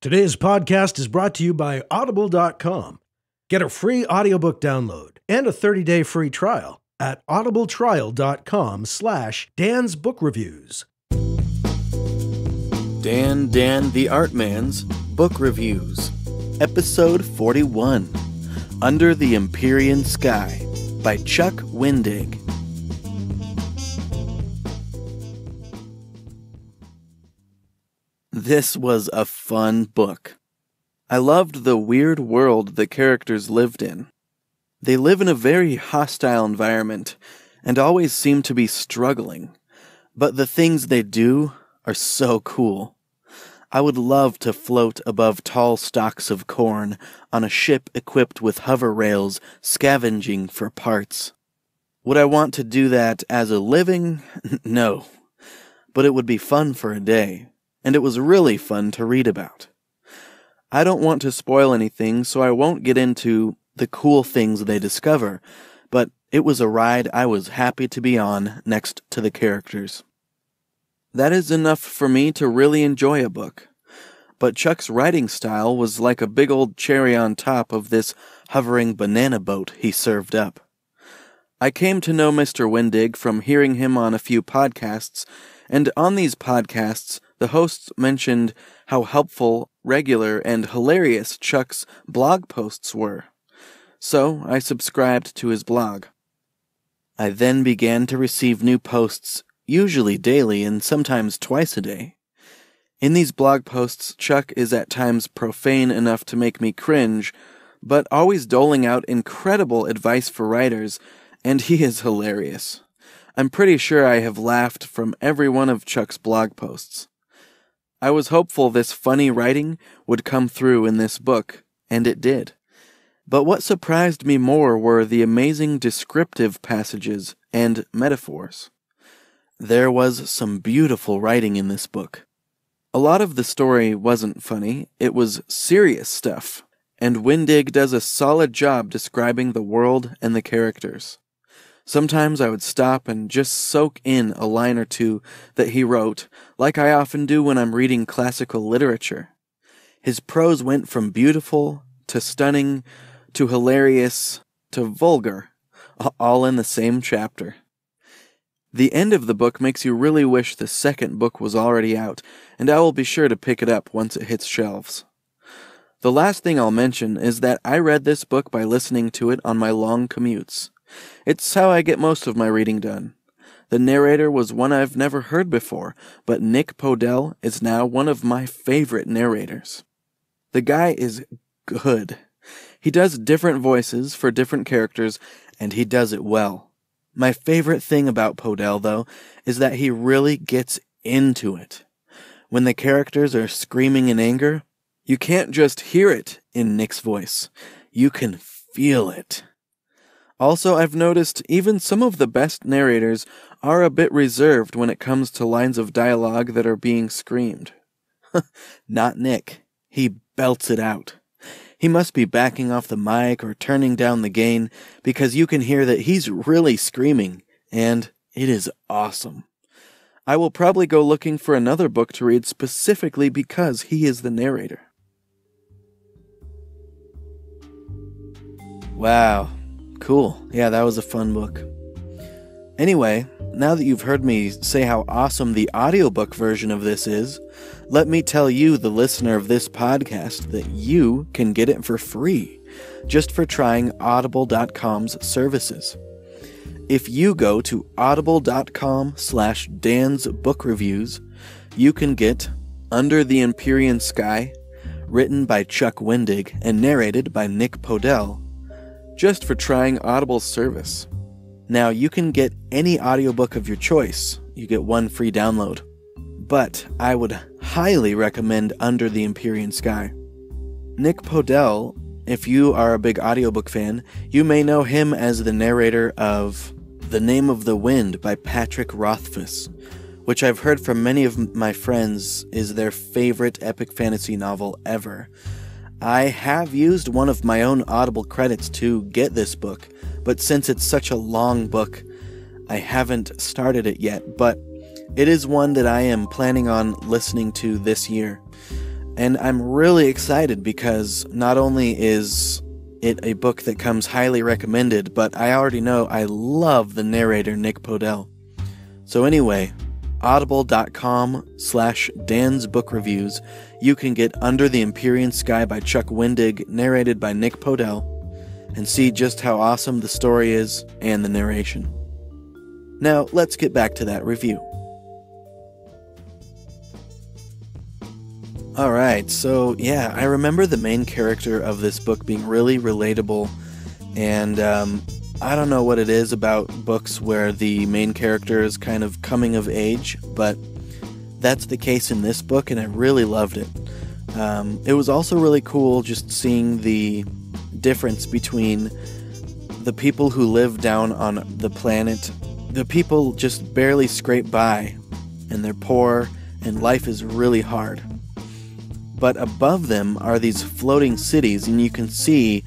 Today's podcast is brought to you by Audible.com. Get a free audiobook download and a 30-day free trial at audibletrial.com slash Dan's Book Reviews. Dan Dan the Art Man's Book Reviews, Episode 41 Under the Empyrean Sky by Chuck Wendig. This was a fun book. I loved the weird world the characters lived in. They live in a very hostile environment and always seem to be struggling, but the things they do are so cool. I would love to float above tall stalks of corn on a ship equipped with hover rails scavenging for parts. Would I want to do that as a living? no. But it would be fun for a day, and it was really fun to read about. I don't want to spoil anything, so I won't get into the cool things they discover, but it was a ride I was happy to be on next to the characters. That is enough for me to really enjoy a book. But Chuck's writing style was like a big old cherry on top of this hovering banana boat he served up. I came to know Mr. Wendig from hearing him on a few podcasts, and on these podcasts, the hosts mentioned how helpful, regular, and hilarious Chuck's blog posts were. So I subscribed to his blog. I then began to receive new posts, usually daily and sometimes twice a day. In these blog posts, Chuck is at times profane enough to make me cringe, but always doling out incredible advice for writers, and he is hilarious. I'm pretty sure I have laughed from every one of Chuck's blog posts. I was hopeful this funny writing would come through in this book, and it did. But what surprised me more were the amazing descriptive passages and metaphors. There was some beautiful writing in this book. A lot of the story wasn't funny, it was serious stuff, and Wendig does a solid job describing the world and the characters. Sometimes I would stop and just soak in a line or two that he wrote, like I often do when I'm reading classical literature. His prose went from beautiful to stunning to hilarious to vulgar, all in the same chapter. The end of the book makes you really wish the second book was already out, and I will be sure to pick it up once it hits shelves. The last thing I'll mention is that I read this book by listening to it on my long commutes. It's how I get most of my reading done. The narrator was one I've never heard before, but Nick Podehl is now one of my favorite narrators. The guy is good. He does different voices for different characters, and he does it well. My favorite thing about Podehl, though, is that he really gets into it. When the characters are screaming in anger, you can't just hear it in Nick's voice. You can feel it. Also, I've noticed even some of the best narrators are a bit reserved when it comes to lines of dialogue that are being screamed. Not Nick. He belts it out. He must be backing off the mic or turning down the gain because you can hear that he's really screaming, and it is awesome. I will probably go looking for another book to read specifically because he is the narrator. Wow, Cool. Yeah, that was a fun book. Anyway, now that you've heard me say how awesome the audiobook version of this is, let me tell you, the listener of this podcast, that you can get it for free just for trying audible.com's services. If you go to audible.com slash Dan's Book Reviews, you can get Under the Empyrean Sky, written by Chuck Wendig and narrated by Nick Podehl, just for trying Audible's service. Now, you can get any audiobook of your choice. You get one free download. But I would highly recommend Under the Empyrean Sky. Nick Podehl, if you are a big audiobook fan, you may know him as the narrator of The Name of the Wind by Patrick Rothfuss, which I've heard from many of my friends is their favorite epic fantasy novel ever. I have used one of my own Audible credits to get this book, but since it's such a long book, I haven't started it yet, but it is one that I am planning on listening to this year. And I'm really excited because not only is it a book that comes highly recommended, but I already know I love the narrator Nick Podehl. So anyway, audible.com slash Dan's Book Reviews, you can get Under the Empyrean Sky by Chuck Wendig, narrated by Nick Podehl, and see just how awesome the story is and the narration. Now, let's get back to that review. Alright, so yeah, I remember the main character of this book being really relatable, and um, I don't know what it is about books where the main character is kind of coming of age, but that's the case in this book, and I really loved it. Um, it was also really cool just seeing the difference between the people who live down on the planet. The people just barely scrape by, and they're poor, and life is really hard. But above them are these floating cities, and you can see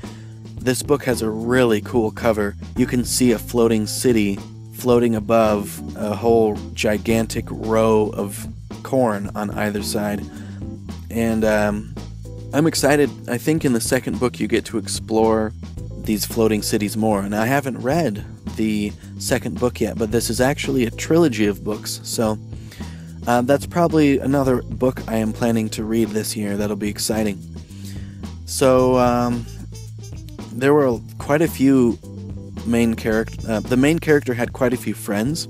this book has a really cool cover. You can see a floating city floating above a whole gigantic row of corn on either side. And um, I'm excited. I think in the second book you get to explore these floating cities more. And I haven't read the second book yet, but this is actually a trilogy of books. So uh, that's probably another book I am planning to read this year. That'll be exciting. So um, there were quite a few main character. Uh, the main character had quite a few friends,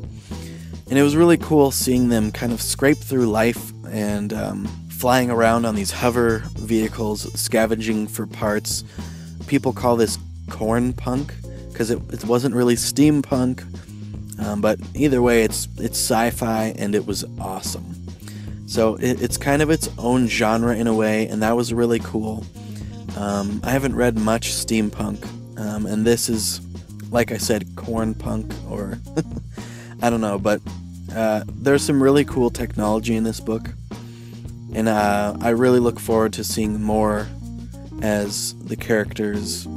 and it was really cool seeing them kind of scrape through life and um, flying around on these hover vehicles, scavenging for parts. People call this corn punk because it, it wasn't really steampunk, um, but either way, it's it's sci-fi and it was awesome. So it, it's kind of its own genre in a way, and that was really cool. Um, I haven't read much steampunk, um, and this is, like I said, corn punk, or I don't know, but uh, there's some really cool technology in this book, and uh, I really look forward to seeing more as the characters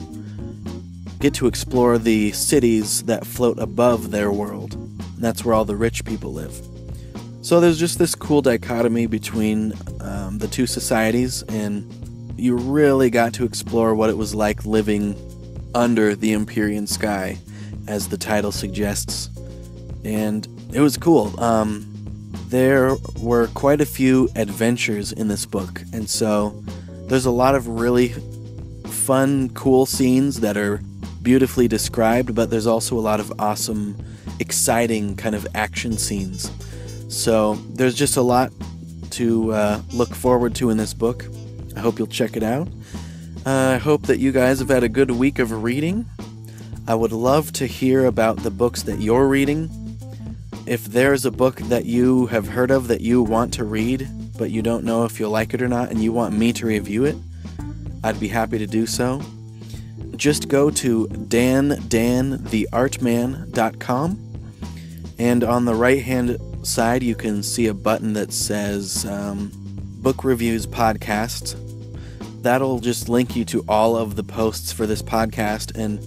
get to explore the cities that float above their world. And that's where all the rich people live. So there's just this cool dichotomy between um, the two societies, and you really got to explore what it was like living under the Empyrean sky, as the title suggests. And it was cool. Um, there were quite a few adventures in this book, and so there's a lot of really fun, cool scenes that are beautifully described, but there's also a lot of awesome, exciting kind of action scenes. So there's just a lot to uh, look forward to in this book. I hope you'll check it out. Uh, I hope that you guys have had a good week of reading. I would love to hear about the books that you're reading. If there's a book that you have heard of that you want to read, but you don't know if you'll like it or not, and you want me to review it, I'd be happy to do so. Just go to dandantheartman.com, and on the right hand side, you can see a button that says um, Book Reviews Podcast. That'll just link you to all of the posts for this podcast, and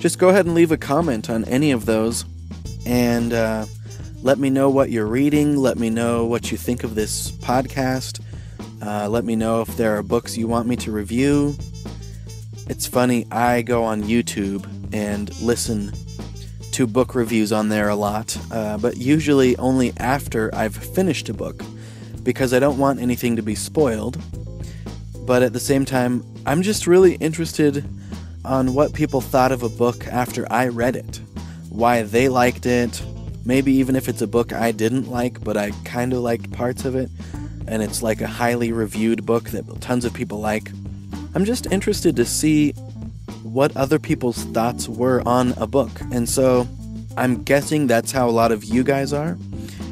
just go ahead and leave a comment on any of those. And uh, let me know what you're reading. Let me know what you think of this podcast. Uh, let me know if there are books you want me to review. It's funny, I go on YouTube and listen to book reviews on there a lot, uh, but usually only after I've finished a book because I don't want anything to be spoiled. But at the same time, I'm just really interested on what people thought of a book after I read it, why they liked it, maybe even if it's a book I didn't like, but I kind of liked parts of it, and it's like a highly reviewed book that tons of people like. I'm just interested to see what other people's thoughts were on a book. And so I'm guessing that's how a lot of you guys are.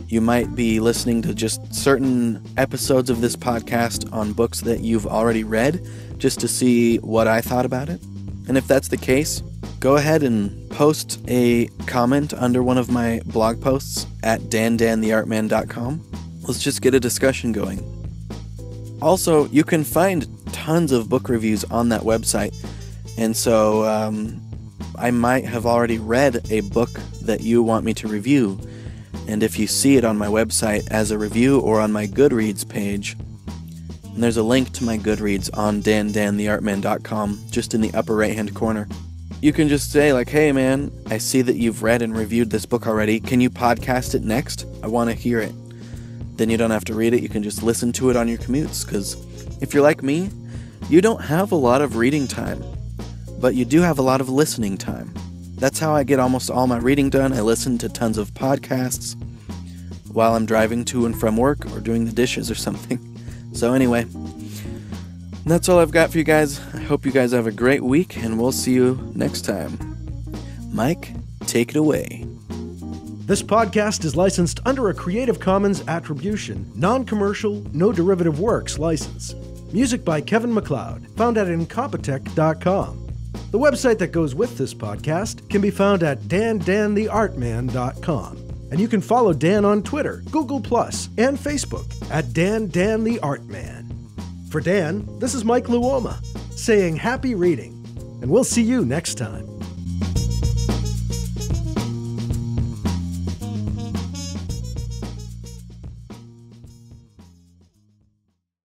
You might be listening to just certain episodes of this podcast on books that you've already read just to see what I thought about it. And if that's the case, go ahead and post a comment under one of my blog posts at dandantheartman.com. Let's just get a discussion going. Also, you can find tons of book reviews on that website. And so um, I might have already read a book that you want me to review. And if you see it on my website as a review or on my Goodreads page, And there's a link to my Goodreads on dandantheartman.com, just in the upper right hand corner. You can just say, like, hey man, I see that you've read and reviewed this book already. Can you podcast it next? I want to hear it. Then you don't have to read it, you can just listen to it on your commutes. Because if you're like me, you don't have a lot of reading time, but you do have a lot of listening time. That's how I get almost all my reading done. I listen to tons of podcasts while I'm driving to and from work or doing the dishes or something. So, anyway, that's all I've got for you guys. I hope you guys have a great week, and we'll see you next time. Mike, take it away. This podcast is licensed under a Creative Commons Attribution, non commercial, no derivative works license. Music by Kevin MacLeod, found at Incompetech.com. The website that goes with this podcast can be found at dandantheartman.com. And you can follow Dan on Twitter, Google, and Facebook at Dan For Dan, this is Mike Luoma saying happy reading, and we'll see you next time.